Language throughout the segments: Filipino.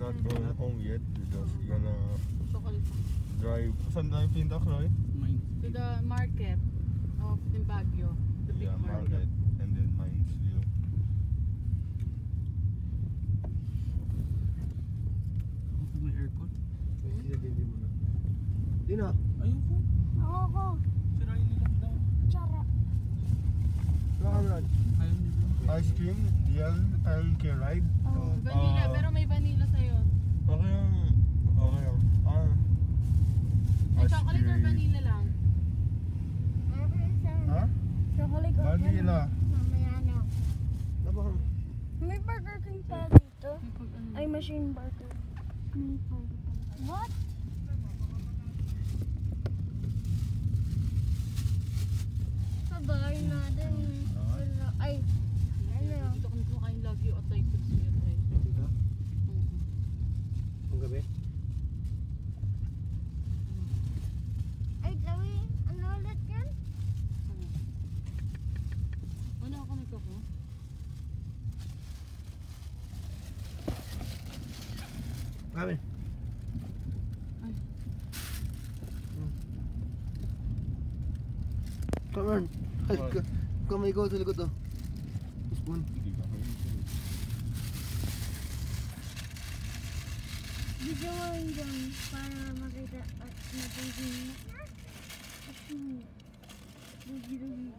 not going home yet. We're just gonna drive. Saan tayo pinta, Chloe? To the market of Baguio. The big Yeah, market. market. And then Mines View. Ako may aircon. Hindi na. Di na. Ayoko. Ako ko. Si Riley lang daw. Tsara. Daw. Ice cream, DL, and K ride. Oh. Vanilla, Ah. pero may vanilla sa'yo. Okay lang. Okay lang. Ah. May Ice chocolate or cream. vanilla lang? Ha? Chocolate ko. Vanilla. Mamaya na. Napaka. May Burger King pa dito. May pag ano. Ay, machine burger. Pa. What? Sabay natin. Ay, ano? Dito kami kumakain lagi at like sweet rice. Diba? Oo. Ang gabi. Ay, Chloe, ano ulit yan? Ano ako nagkako? Kami. Ay. Come on. Ay, kamay ko sa likod oh. Hindi mo rin dyan para makita at natin Dugi-dugi.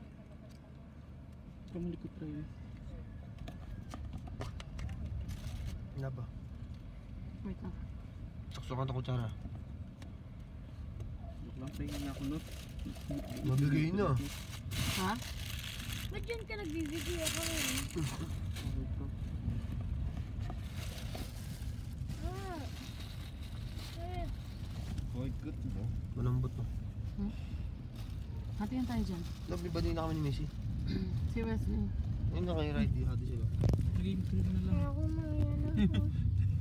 Kamalikot Riley. Nga ba? Wait lang. Saksakan ng kutsara. Joke lang sa'yo na ako, no? Mabigay na. Ha? Ba't yun ka nagbibigay ako ngayon? Ko. Ah. Eh, Quite good, no? Malambot to. Hatihan tayo dyan. Nabibali na kami ni Messi. Si Wesley. Yun na kayo ride, di hati sila. Cream cream na lang. kaya ako mamaya na ako.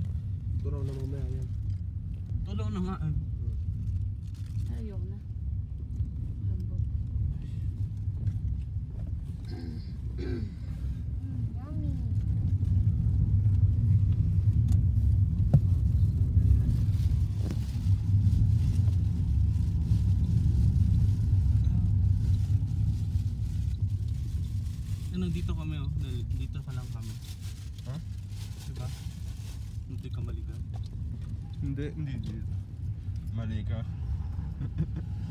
Turaw na mamaya yan. Tulaw na nga. eh. Ano, dito kami oh. Dito ka lang kami. Ha? Diba? Hindi ka maligaw. Hindi, hindi, hindi. Mali ka.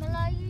Melayu